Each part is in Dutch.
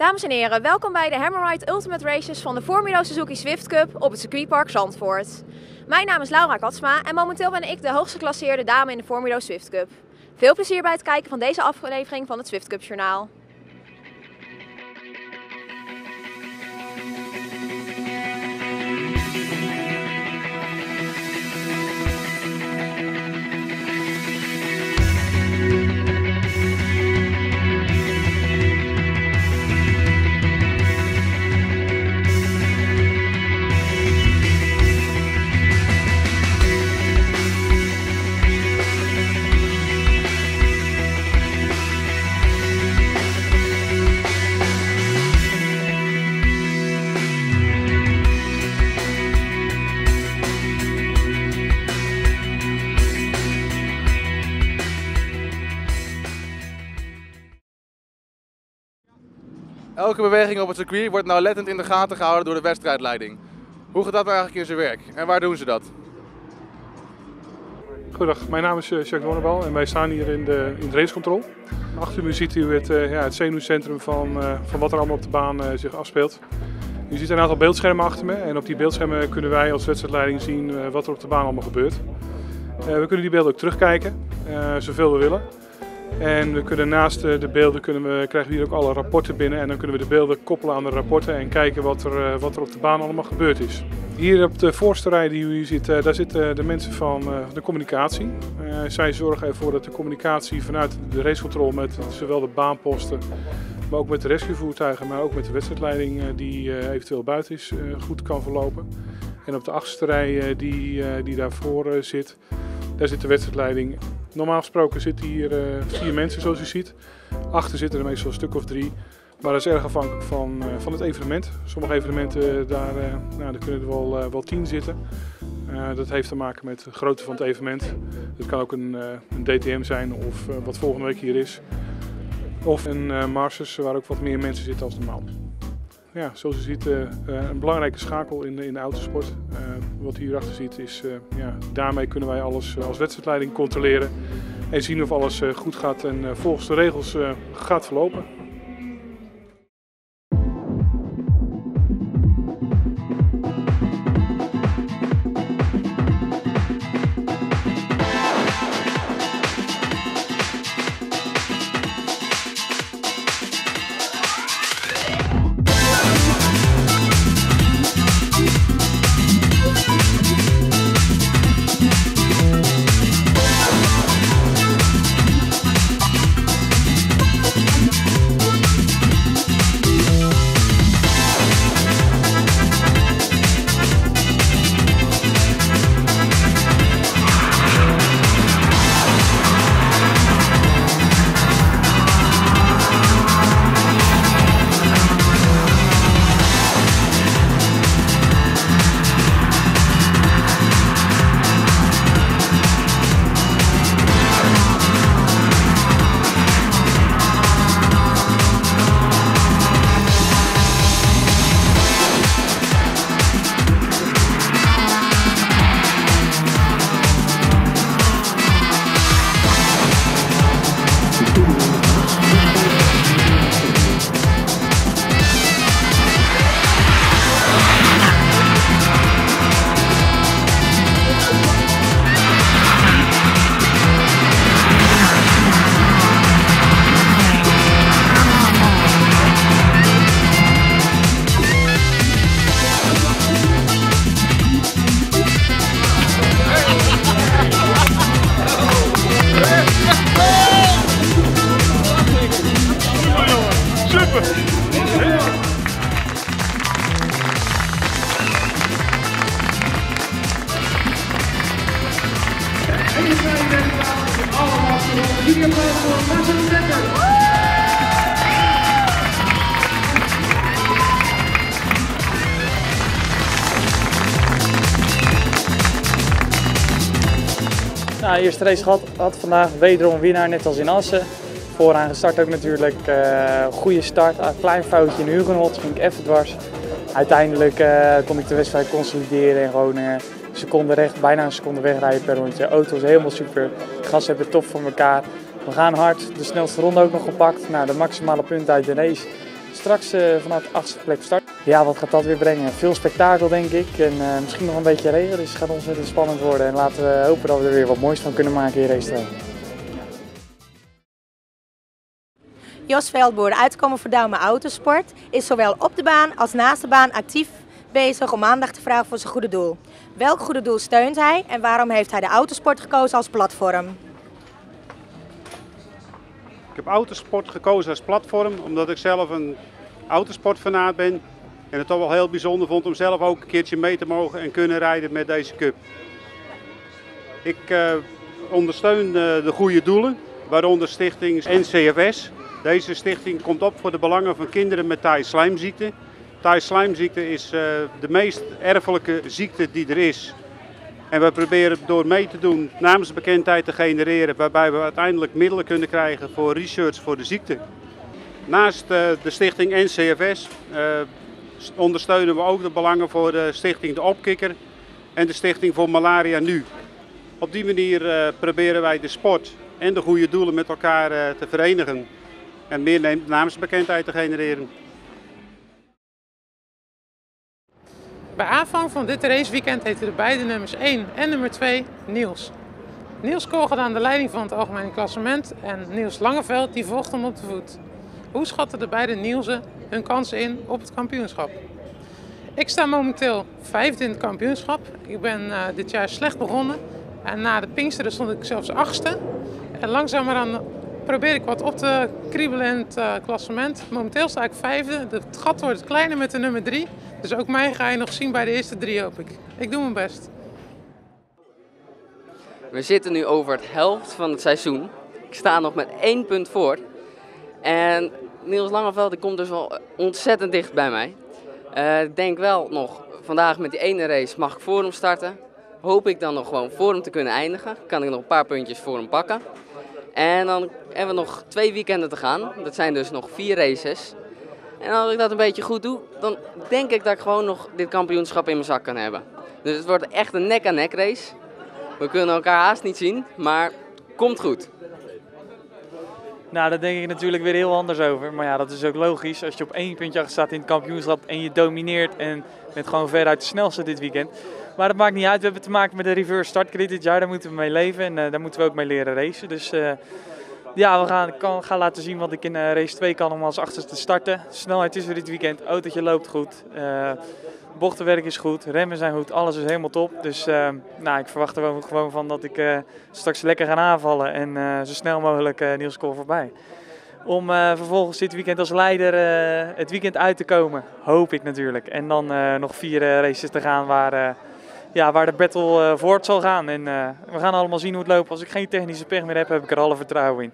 Dames en heren, welkom bij de Hammerride Ultimate Races van de Formula Suzuki Swift Cup op het circuitpark Zandvoort. Mijn naam is Laura Katsma en momenteel ben ik de hoogste geclasseerde dame in de Formula Swift Cup. Veel plezier bij het kijken van deze aflevering van het Swift Cup Journaal. Elke beweging op het circuit wordt nauwlettend in de gaten gehouden door de wedstrijdleiding. Hoe gaat dat nou eigenlijk in zijn werk en waar doen ze dat? Goedendag, mijn naam is eh, Jacques Doornbal en wij staan hier in, de, in racecontrol. Achter u ziet u het, uh, ja, het zenuwcentrum van, uh, van wat er allemaal op de baan zich afspeelt. U ziet een aantal beeldschermen achter me en op die beeldschermen kunnen wij als wedstrijdleiding zien wat er op de baan allemaal gebeurt. we kunnen die beelden ook terugkijken, zoveel we willen. En we kunnen naast de beelden kunnen we, krijgen we hier ook alle rapporten binnen en dan kunnen we de beelden koppelen aan de rapporten en kijken wat er, eh, wat er op de baan allemaal gebeurd is. Hier op de voorste rij die u ziet, eh, daar zitten de mensen van eh, de communicatie. zij zorgen ervoor dat de communicatie vanuit de racecontrole met zowel de baanposten, maar ook met de rescuevoertuigen, maar ook met de wedstrijdleiding die eventueel buiten is, goed kan verlopen. En op de achterste rij die, die daarvoor zit, daar zit de wedstrijdleiding. Normaal gesproken zitten hier uh, vier mensen zoals u ziet. Achter zitten er meestal een stuk of drie. Maar dat is erg afhankelijk van, uh, van het evenement. Sommige evenementen, daar, uh, nou, daar kunnen er wel, wel tien zitten. dat heeft te maken met de grootte van het evenement. Het kan ook een, een DTM zijn of wat volgende week hier is. Of een Marsus waar ook wat meer mensen zitten als normaal ja, zoals u ziet, uh, een belangrijke schakel in, in de autosport. Uh, wat u hierachter ziet is, ja, daarmee kunnen wij alles als wedstrijdleiding controleren en zien of alles goed gaat en volgens de regels gaat verlopen. Just Nou, eerste race gehad, had vandaag wederom winnaar, net als in Assen. Vooraan gestart ook natuurlijk, uh, goede start. Een klein foutje in Hugenot, ging ik even dwars. Uiteindelijk uh, kon ik de wedstrijd consolideren en gewoon uh, seconde recht, bijna een seconde wegrijden per rondje. De auto is helemaal super, de gas hebben tof voor elkaar. We gaan hard, de snelste ronde ook nog gepakt. Nou, de maximale punten uit de race. straks vanaf de achtste plek start. Ja, wat gaat dat weer brengen? Veel spektakel denk ik en uh, misschien nog een beetje regen, dus het gaat ontzettend spannend worden. En laten we hopen dat we er weer wat moois van kunnen maken in race 2. Jos Veldboer, uitkomen voor Douwe Autosport, is zowel op de baan als naast de baan actief bezig om aandacht te vragen voor zijn goede doel. Welk goede doel steunt hij en waarom heeft hij de autosport gekozen als platform? Ik heb autosport gekozen als platform omdat ik zelf een autosportfanaat ben. En het toch wel heel bijzonder vond om zelf ook een keertje mee te mogen en kunnen rijden met deze cup. Ik uh, ondersteun uh, de goede doelen, waaronder stichting NCFS. Deze stichting komt op voor de belangen van kinderen met taai-slijmziekte. Taai-slijmziekte is uh, de meest erfelijke ziekte die er is. En we proberen door mee te doen naamsbekendheid te genereren, waarbij we uiteindelijk middelen kunnen krijgen voor research voor de ziekte. Naast de stichting NCFS ondersteunen we ook de belangen voor de stichting De Opkikker en de stichting voor Malaria Nu. Op die manier proberen wij de sport en de goede doelen met elkaar te verenigen en meer naamsbekendheid te genereren. Bij aanvang van dit raceweekend heten de beide nummers 1 en nummer 2 Niels. Niels Kool aan de leiding van het algemene klassement en Niels Langeveld die hem op de voet. Hoe schatten de beide Nielsen hun kansen in op het kampioenschap? Ik sta momenteel vijfde in het kampioenschap. Ik ben uh, dit jaar slecht begonnen en na de Pinksteren stond ik zelfs achtste. En langzamerhand probeer ik wat op te kriebelen in het uh, klassement. Momenteel sta ik vijfde. Het gat wordt kleiner met de nummer drie. Dus ook mij ga je nog zien bij de eerste drie, hoop ik. Ik doe mijn best. We zitten nu over het helft van het seizoen. Ik sta nog met één punt voor. En Niels Langeveld komt dus wel ontzettend dicht bij mij. Uh, ik denk wel nog, vandaag met die ene race mag ik voor hem starten. Hoop ik dan nog gewoon voor hem te kunnen eindigen. Kan ik nog een paar puntjes voor hem pakken. En dan hebben we nog twee weekenden te gaan. Dat zijn dus nog vier races. En als ik dat een beetje goed doe, dan denk ik dat ik gewoon nog dit kampioenschap in mijn zak kan hebben. Dus het wordt echt een nek-aan-nek race. We kunnen elkaar haast niet zien, maar komt goed. Nou, daar denk ik natuurlijk weer heel anders over. Maar ja, dat is ook logisch. Als je op één puntje achter staat in het kampioenschap en je domineert en bent gewoon veruit de snelste dit weekend. Maar dat maakt niet uit. We hebben te maken met de reverse startcredit dit jaar. Daar moeten we mee leven en uh, daar moeten we ook mee leren racen. Dus uh, ja, we gaan, gaan laten zien wat ik in uh, race 2 kan om als achterste te starten. snelheid is er dit weekend. Autootje loopt goed. Bochtenwerk is goed. Remmen zijn goed. Alles is helemaal top. Dus nou, ik verwacht er gewoon van dat ik straks lekker ga aanvallen. En zo snel mogelijk Niels Kool voorbij om vervolgens dit weekend als leider het weekend uit te komen. Hoop ik natuurlijk. En dan nog vier races te gaan waar ja, waar de battle voort zal gaan. En we gaan allemaal zien hoe het loopt. Als ik geen technische pech meer heb, heb ik er alle vertrouwen in.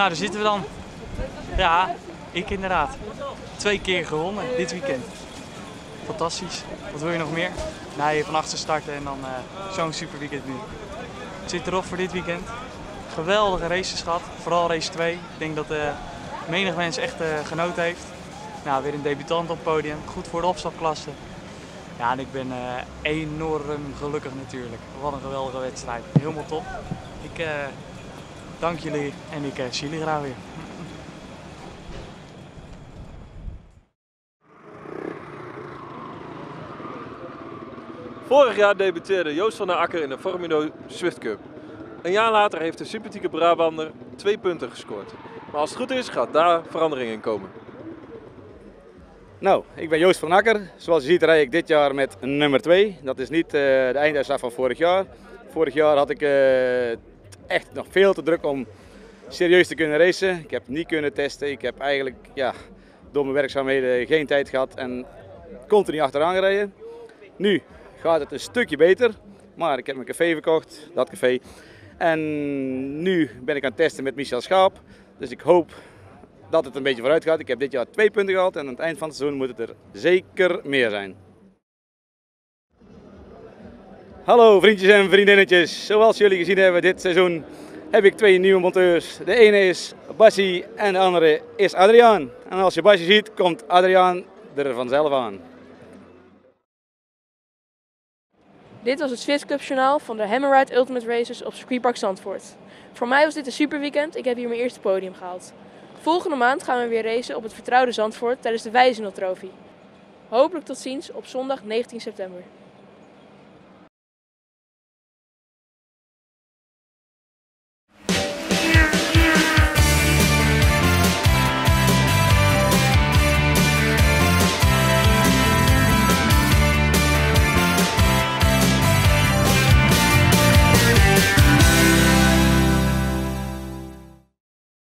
Nou, daar zitten we dan. Ja, ik inderdaad. Twee keer gewonnen dit weekend. Fantastisch. Wat wil je nog meer? Naar je van achter starten en dan eh, zo'n super weekend nu. Het zit erop voor dit weekend. Geweldige races gehad, vooral race 2. Ik denk dat de menig mens echt uh, genoten heeft. Nou, weer een debutant op het podium, goed voor de opstapklasse. Ja, en ik ben enorm gelukkig natuurlijk. Wat een geweldige wedstrijd, helemaal top. Ik dank jullie en ik zie jullie graag weer. Vorig jaar debuteerde Joost van der Akker in de Formino Swift Cup. Een jaar later heeft de sympathieke Brabander twee punten gescoord. Maar als het goed is, gaat daar verandering in komen. Nou, ik ben Joost van Akker. Zoals je ziet rijd ik dit jaar met nummer 2. Dat is niet uh, de einduitslag van vorig jaar. Vorig jaar had ik uh, echt nog veel te druk om serieus te kunnen racen. Ik heb niet kunnen testen. Ik heb eigenlijk ja, door mijn werkzaamheden geen tijd gehad en continu achteraan gereden. Nu gaat het een stukje beter. Maar ik heb mijn café verkocht, dat café. En nu ben ik aan het testen met Michel Schaap. Dus ik hoop dat het een beetje vooruit gaat. Ik heb dit jaar twee punten gehad en aan het eind van het seizoen moet het er zeker meer zijn. Hallo vriendjes en vriendinnetjes. Zoals jullie gezien hebben dit seizoen heb ik twee nieuwe monteurs. De ene is Bassi en de andere is Adriaan. En als je Bassi ziet, komt Adriaan er vanzelf aan. Dit was het Swift Cup journaal van de Hammerride Ultimate Races op circuitpark Zandvoort. Voor mij was dit een super weekend. Ik heb hier mijn eerste podium gehaald. Volgende maand gaan we weer racen op het vertrouwde Zandvoort tijdens de Wijzenel Trophy. Hopelijk tot ziens op zondag 19 september.